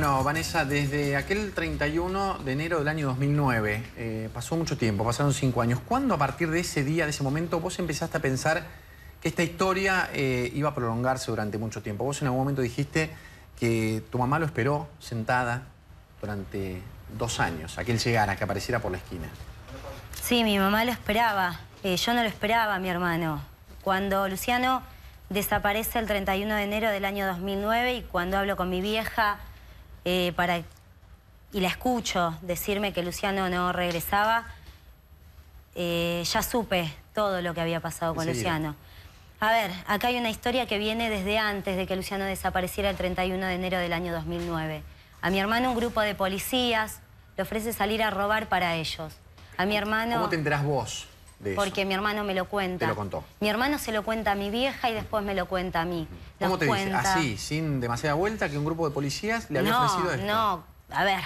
Bueno, Vanessa, desde aquel 31 de enero del año 2009, eh, pasó mucho tiempo, pasaron cinco años. ¿Cuándo a partir de ese día, de ese momento, vos empezaste a pensar que esta historia eh, iba a prolongarse durante mucho tiempo? Vos en algún momento dijiste que tu mamá lo esperó sentada durante dos años, a que él llegara, que apareciera por la esquina. Sí, mi mamá lo esperaba. Eh, yo no lo esperaba, mi hermano. Cuando Luciano desaparece el 31 de enero del año 2009 y cuando hablo con mi vieja eh, para, y la escucho decirme que Luciano no regresaba, eh, ya supe todo lo que había pasado con Luciano. A ver, acá hay una historia que viene desde antes de que Luciano desapareciera el 31 de enero del año 2009. A mi hermano un grupo de policías le ofrece salir a robar para ellos. A mi hermano... ¿Cómo te enterás vos de eso? Porque mi hermano me lo cuenta. Te lo contó. Mi hermano se lo cuenta a mi vieja y después me lo cuenta a mí. ¿Cómo te dice? Así, sin demasiada vuelta, que un grupo de policías le había ofrecido esto. No, a ver,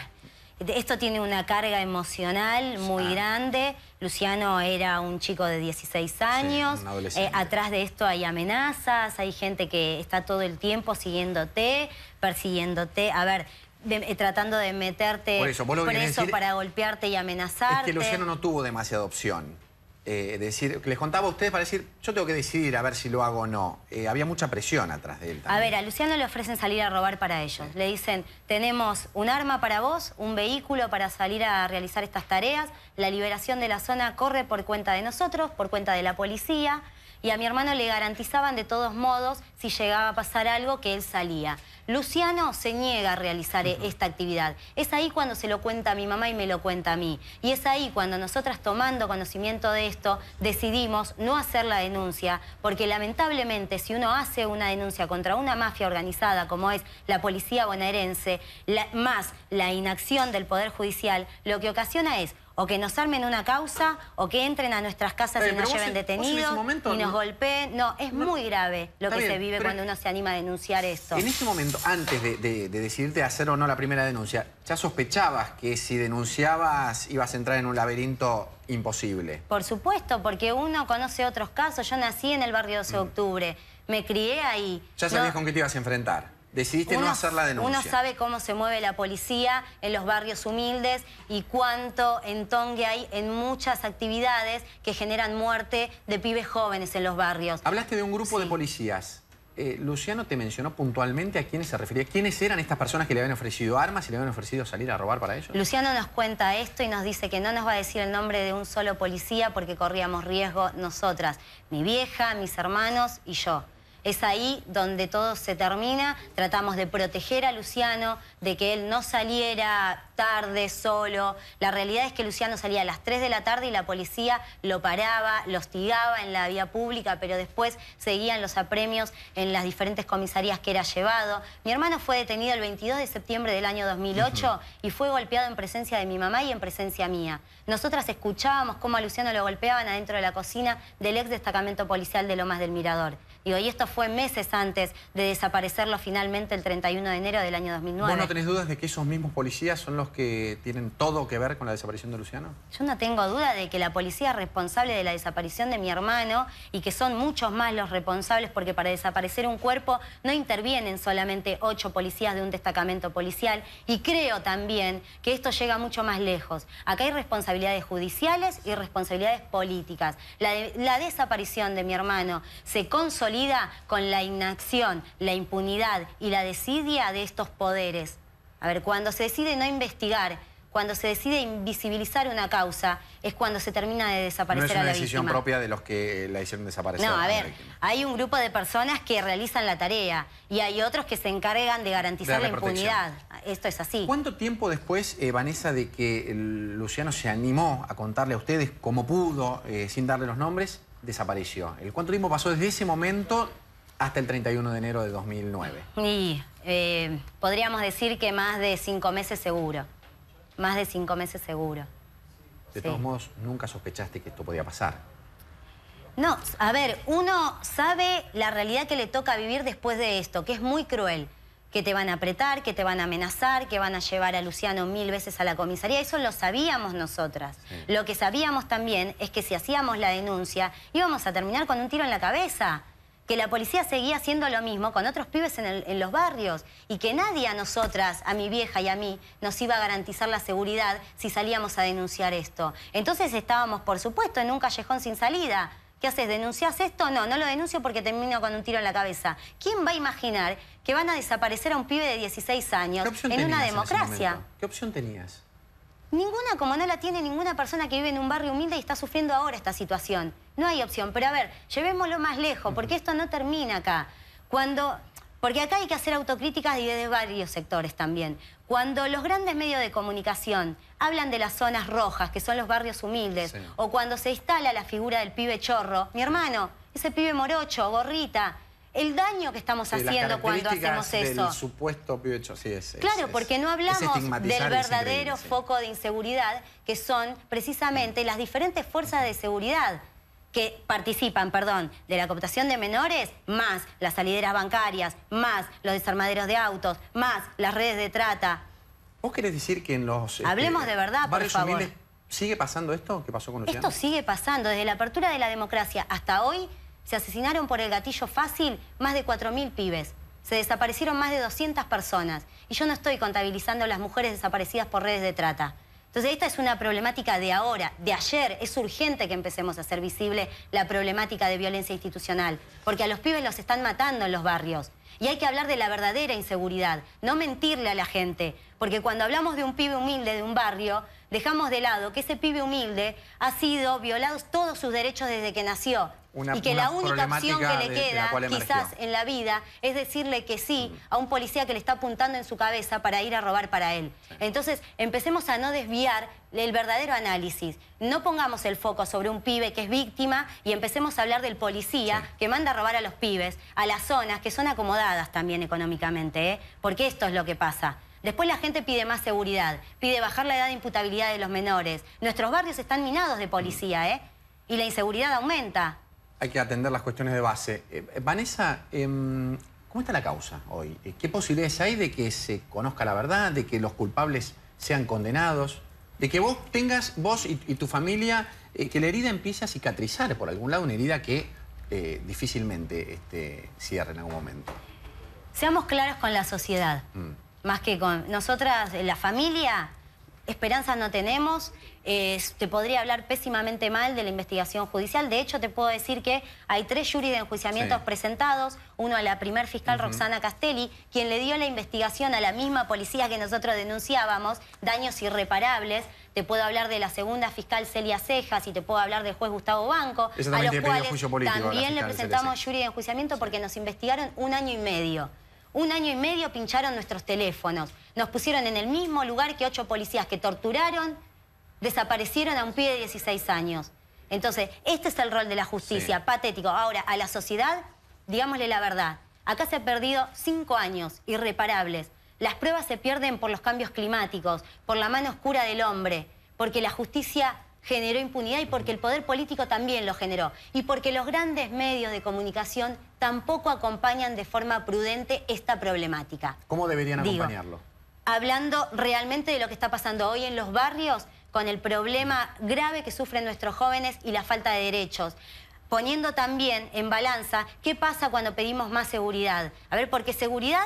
esto tiene una carga emocional muy grande. Luciano era un chico de 16 años. Eh, atrás de esto hay amenazas, hay gente que está todo el tiempo siguiéndote, persiguiéndote. A ver, eh, tratando de meterte preso para golpearte y amenazarte. Es que Luciano no tuvo demasiada opción. Eh, decir, les contaba a ustedes para decir, yo tengo que decidir a ver si lo hago o no. Eh, había mucha presión atrás de él A ver, a Luciano le ofrecen salir a robar para ellos. Le dicen, tenemos un arma para vos, un vehículo para salir a realizar estas tareas. La liberación de la zona corre por cuenta de nosotros, por cuenta de la policía y a mi hermano le garantizaban de todos modos, si llegaba a pasar algo, que él salía. Luciano se niega a realizar esta actividad. Es ahí cuando se lo cuenta a mi mamá y me lo cuenta a mí. Y es ahí cuando nosotras tomando conocimiento de esto decidimos no hacer la denuncia, porque lamentablemente si uno hace una denuncia contra una mafia organizada como es la policía bonaerense, más la inacción del Poder Judicial, lo que ocasiona es o que nos armen una causa o que entren a nuestras casas y nos lleven detenidos y nos golpeen. No, es muy grave lo que se vive cuando uno se anima a denunciar esto. En ese momento, antes de, decidirte a hacer o no la primera denuncia, ¿ya sospechabas que si denunciabas ibas a entrar en un laberinto imposible? Por supuesto, porque uno conoce otros casos. Yo nací en el barrio 12 de mm. octubre, me crié ahí. ¿Ya sabías con qué te ibas a enfrentar? Decidiste no hacer la denuncia. Uno sabe cómo se mueve la policía en los barrios humildes y cuánto entongue hay en muchas actividades que generan muerte de pibes jóvenes en los barrios. Hablaste de un grupo de policías. Eh, Luciano te mencionó puntualmente a quiénes se refería. ¿Quiénes eran estas personas que le habían ofrecido armas y le habían ofrecido salir a robar para ellos? Luciano nos cuenta esto y nos dice que no nos va a decir el nombre de un solo policía porque corríamos riesgo nosotras, mi vieja, mis hermanos y yo. Es ahí donde todo se termina. Tratamos de proteger a Luciano, de que él no saliera tarde, solo. La realidad es que Luciano salía a las 3 de la tarde y la policía lo paraba, lo hostigaba en la vía pública, pero después seguían los apremios en las diferentes comisarías que era llevado. Mi hermano fue detenido el 22 de septiembre del año 2008 y fue golpeado en presencia de mi mamá y en presencia mía. Nosotras escuchábamos cómo a Luciano lo golpeaban adentro de la cocina del ex destacamento policial de Lomas del Mirador. Digo, y esto fue meses antes de desaparecerlo finalmente el 31 de enero del año 2009. ¿Vos no tenés dudas de que esos mismos policías son los que tienen todo que ver con la desaparición de Luciano? Yo no tengo duda de que la policía es responsable de la desaparición de mi hermano y que son muchos más los responsables porque para desaparecer un cuerpo no intervienen solamente ocho policías de un destacamento policial y creo también que esto llega mucho más lejos. Acá hay responsabilidades judiciales y responsabilidades políticas. La, la desaparición de mi hermano se consolida con la inacción, la impunidad y la desidia de estos poderes. A ver, cuando se decide no investigar, cuando se decide invisibilizar una causa, es cuando se termina de desaparecer a la víctima. No es una decisión propia de los que la hicieron desaparecer. No, a ver, hay un grupo de personas que realizan la tarea y hay otros que se encargan de garantizar la, impunidad. Esto es así. ¿Cuánto tiempo después, eh, Vanessa, de que Luciano se animó a contarle a ustedes cómo pudo, eh, sin darle los nombres, desapareció? ¿El cuánto tiempo pasó desde ese momento hasta el 31 de enero de 2009. Y eh, podríamos decir que más de cinco meses seguro. Más de cinco meses seguro. De todos modos, nunca sospechaste que esto podía pasar. No, a ver, uno sabe la realidad que le toca vivir después de esto, que es muy cruel. Que te van a apretar, que te van a amenazar, que van a llevar a Luciano mil veces a la comisaría. Eso lo sabíamos nosotras. Lo que sabíamos también es que si hacíamos la denuncia íbamos a terminar con un tiro en la cabeza que la policía seguía haciendo lo mismo con otros pibes en, los barrios y que nadie a nosotras, a mi vieja y a mí, nos iba a garantizar la seguridad si salíamos a denunciar esto. Entonces estábamos, por supuesto, en un callejón sin salida. ¿Qué haces? ¿Denuncias esto? No, no lo denuncio porque termino con un tiro en la cabeza. ¿Quién va a imaginar que van a desaparecer a un pibe de 16 años en una democracia? ¿Qué opción tenías? Ninguna, como no la tiene ninguna persona que vive en un barrio humilde y está sufriendo ahora esta situación. No hay opción. Pero a ver, llevémoslo más lejos, porque esto no termina acá. Cuando... Porque acá hay que hacer autocríticas y desde varios sectores también. Cuando los grandes medios de comunicación hablan de las zonas rojas, que son los barrios humildes, o cuando se instala la figura del pibe chorro, mi hermano, ese pibe morocho, gorrita, el daño que estamos haciendo cuando hacemos eso. supuesto pibecho, sí, es. Claro, porque no hablamos del verdadero foco de inseguridad, que son precisamente las diferentes fuerzas de seguridad que participan, perdón, de la cooptación de menores, más las salideras bancarias, más los desarmaderos de autos, más las redes de trata. ¿Vos querés decir que en los... Este, Hablemos de verdad, por favor. ¿Sigue pasando esto? ¿Qué pasó con? Esto sigue pasando. Desde la apertura de la democracia hasta hoy se asesinaron por el gatillo fácil más de 4.000 pibes. Se desaparecieron más de 200 personas. Y yo no estoy contabilizando las mujeres desaparecidas por redes de trata. Entonces esta es una problemática de ahora, de ayer. Es urgente que empecemos a hacer visible la problemática de violencia institucional. Porque a los pibes los están matando en los barrios. Y hay que hablar de la verdadera inseguridad, no mentirle a la gente. Porque cuando hablamos de un pibe humilde de un barrio, dejamos de lado que ese pibe humilde ha sido violados todos sus derechos desde que nació y que la única opción que le queda, quizás en la vida, es decirle que sí mm. a un policía que le está apuntando en su cabeza para ir a robar para él. Entonces, empecemos a no desviar el verdadero análisis. No pongamos el foco sobre un pibe que es víctima y empecemos a hablar del policía que manda a robar a los pibes, a las zonas que son acomodadas también económicamente, ¿eh? porque esto es lo que pasa. Después la gente pide más seguridad, pide bajar la edad de imputabilidad de los menores. Nuestros barrios están minados de policía, ¿eh? Y la inseguridad aumenta hay que atender las cuestiones de base. Eh, Vanessa, em, ¿cómo está la causa hoy? Eh, ¿Qué posibilidades hay de que se conozca la verdad, de que los culpables sean condenados, de que vos tengas, vos y, tu familia, eh, que la herida empiece a cicatrizar por algún lado, una herida que difícilmente este, cierre en algún momento? Seamos claros con la sociedad, mm. más que con nosotras, la familia esperanza no tenemos. te podría hablar pésimamente mal de la investigación judicial. De hecho, te puedo decir que hay tres juris de enjuiciamientos presentados. Uno a la primer fiscal Roxana Castelli, quien le dio la investigación a la misma policía que nosotros denunciábamos, daños irreparables. Te puedo hablar de la segunda fiscal Celia Cejas y te puedo hablar del juez Gustavo Banco, a los cuales también le presentamos jury de enjuiciamiento porque nos investigaron un año y medio. Un año y medio pincharon nuestros teléfonos. Nos pusieron en el mismo lugar que ocho policías que torturaron, desaparecieron a un pibe de 16 años. Entonces, este es el rol de la justicia, patético. Ahora, a la sociedad, digámosle la verdad. Acá se han perdido cinco años irreparables. Las pruebas se pierden por los cambios climáticos, por la mano oscura del hombre, porque la justicia generó impunidad y porque el poder político también lo generó. Y porque los grandes medios de comunicación tampoco acompañan de forma prudente esta problemática. ¿Cómo deberían acompañarlo? Hablando realmente de lo que está pasando hoy en los barrios con el problema grave que sufren nuestros jóvenes y la falta de derechos poniendo también en balanza qué pasa cuando pedimos más seguridad. A ver, porque seguridad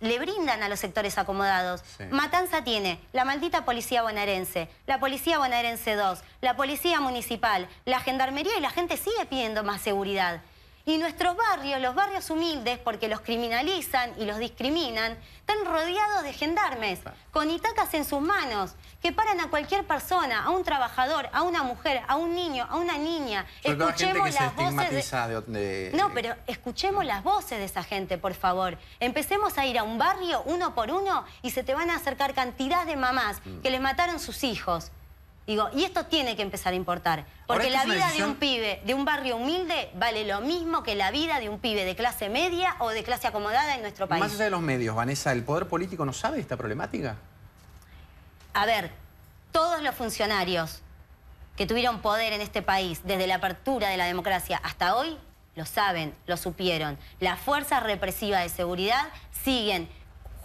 le brindan a los sectores acomodados. Matanza tiene la maldita policía bonaerense, la policía bonaerense 2, la policía municipal, la gendarmería y la gente sigue pidiendo más seguridad. Y nuestros barrios, los barrios humildes, porque los criminalizan y los discriminan, están rodeados de gendarmes, con itacas en sus manos, que paran a cualquier persona, a un trabajador, a una mujer, a un niño, a una niña. escuchemos las voces de... No, pero escuchemos las voces de esa gente, por favor. Empecemos a ir a un barrio uno por uno y se te van a acercar cantidad de mamás mm. que les mataron sus hijos. Digo, y esto tiene que empezar a importar. Porque la vida de un pibe de un barrio humilde vale lo mismo que la vida de un pibe de clase media o de clase acomodada en nuestro país. Más allá de los medios, Vanessa, ¿el poder político no sabe esta problemática? A ver, todos los funcionarios que tuvieron poder en este país desde la apertura de la democracia hasta hoy, lo saben, lo supieron. Las fuerzas represivas de seguridad siguen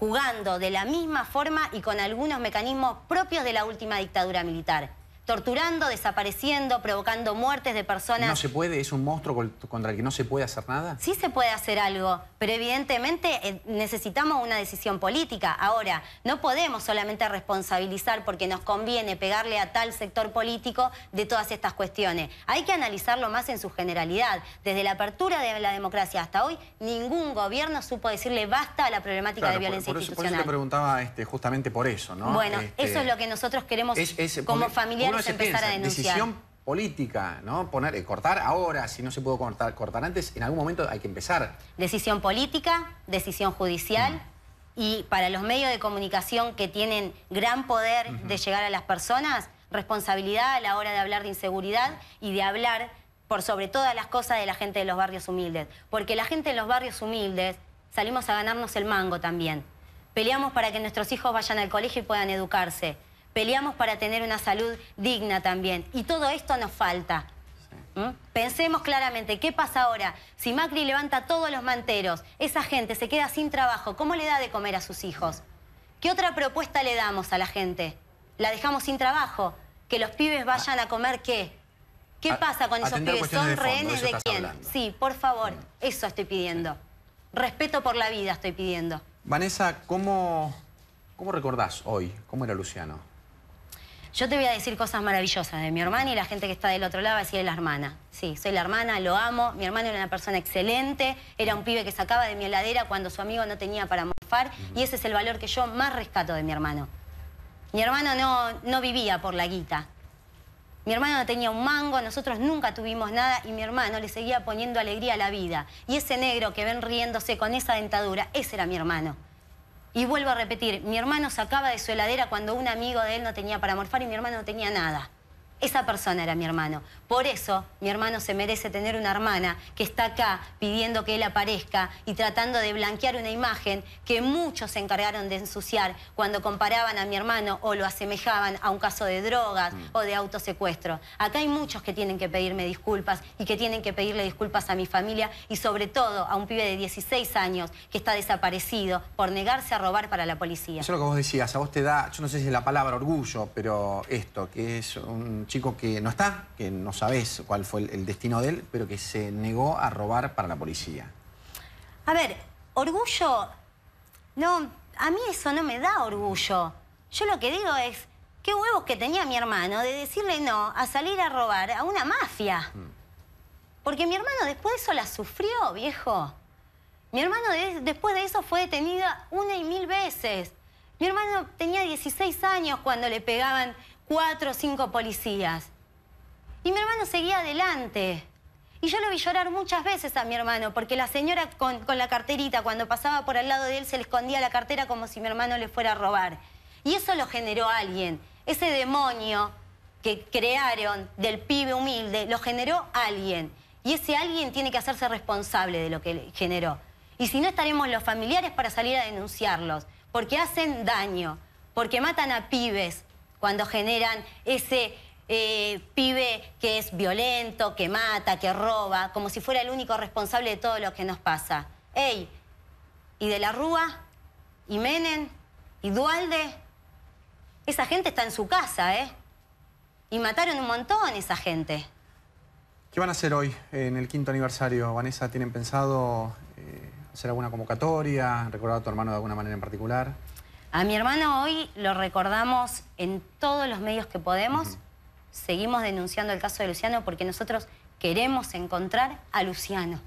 jugando de la misma forma y con algunos mecanismos propios de la última dictadura militar. Torturando, desapareciendo, provocando muertes de personas. ¿No se puede? ¿Es un monstruo contra el que no se puede hacer nada? Sí se puede hacer algo, pero evidentemente eh, necesitamos una decisión política. Ahora, no podemos solamente responsabilizar porque nos conviene pegarle a tal sector político de todas estas cuestiones. Hay que analizarlo más en su generalidad. Desde la apertura de la democracia hasta hoy, ningún gobierno supo decirle basta a la problemática de violencia por, institucional. Por eso te preguntaba este, justamente por eso, ¿no? Bueno, este, eso es lo que nosotros queremos como familiares empezar a denunciar. Decisión política, ¿no? Poner, eh, cortar ahora, si no se pudo cortar, cortar antes, en algún momento hay que empezar. Decisión política, decisión judicial. Mm. Y para los medios de comunicación que tienen gran poder de llegar a las personas, responsabilidad a la hora de hablar de inseguridad y de hablar por sobre todas las cosas de la gente de los barrios humildes. Porque la gente de los barrios humildes salimos a ganarnos el mango también. Peleamos para que nuestros hijos vayan al colegio y puedan educarse. Peleamos para tener una salud digna también. Y todo esto nos falta. ¿Mm? Pensemos claramente, ¿qué pasa ahora? Si Macri levanta todos los manteros, esa gente se queda sin trabajo, ¿cómo le da de comer a sus hijos? ¿Qué otra propuesta le damos a la gente? ¿La dejamos sin trabajo? ¿Que los pibes vayan a comer qué? ¿Qué pasa con esos pibes? ¿Son rehenes de, quién? Sí, por favor, eso estoy pidiendo. Respeto por la vida estoy pidiendo. Vanessa, ¿cómo, cómo recordás hoy? ¿Cómo era Luciano? Yo te voy a decir cosas maravillosas de mi hermana y la gente que está del otro lado va a decir es la hermana. Sí, soy la hermana, lo amo. Mi hermano era una persona excelente, era un pibe que sacaba de mi heladera cuando su amigo no tenía para morfar y ese es el valor que yo más rescato de mi hermano. Mi hermano no, no vivía por la guita. Mi hermano no tenía un mango, nosotros nunca tuvimos nada y mi hermano le seguía poniendo alegría a la vida. Y ese negro que ven riéndose con esa dentadura, ese era mi hermano. Y vuelvo a repetir, mi hermano sacaba de su heladera cuando un amigo de él no tenía para morfar y mi hermano no tenía nada. Esa persona era mi hermano. Por eso mi hermano se merece tener una hermana que está acá pidiendo que él aparezca y tratando de blanquear una imagen que muchos se encargaron de ensuciar cuando comparaban a mi hermano o lo asemejaban a un caso de drogas mm. o de autosecuestro. Acá hay muchos que tienen que pedirme disculpas y que tienen que pedirle disculpas a mi familia y sobre todo a un pibe de 16 años que está desaparecido por negarse a robar para la policía. Eso es lo que vos decías, a vos te da, yo no sé si es la palabra orgullo, pero esto, que es un chico que no está, que no sabes cuál fue el, destino de él, pero que se negó a robar para la policía. A ver, orgullo... No, a mí eso no me da orgullo. Yo lo que digo es, qué huevos que tenía mi hermano de decirle no a salir a robar a una mafia. Mm. Porque mi hermano después de eso la sufrió, viejo. Mi hermano después de eso fue detenida una y mil veces. Mi hermano tenía 16 años cuando le pegaban cuatro o cinco policías. Y mi hermano seguía adelante. Y yo lo vi llorar muchas veces a mi hermano, porque la señora con, la carterita, cuando pasaba por al lado de él, se le escondía la cartera como si mi hermano le fuera a robar. Y eso lo generó alguien. Ese demonio que crearon del pibe humilde, lo generó alguien. Y ese alguien tiene que hacerse responsable de lo que generó. Y si no, estaremos los familiares para salir a denunciarlos, porque hacen daño, porque matan a pibes, cuando generan ese eh, pibe que es violento, que mata, que roba, como si fuera el único responsable de todo lo que nos pasa. ¡Ey! ¿Y de la Rúa? ¿Y Menem? ¿Y Dualde? Esa gente está en su casa, ¿eh? Y mataron un montón esa gente. ¿Qué van a hacer hoy en el quinto aniversario? Vanessa, ¿tienen pensado eh, hacer alguna convocatoria, recordar a tu hermano de alguna manera en particular? A mi hermano hoy lo recordamos en todos los medios que podemos. Seguimos denunciando el caso de Luciano porque nosotros queremos encontrar a Luciano.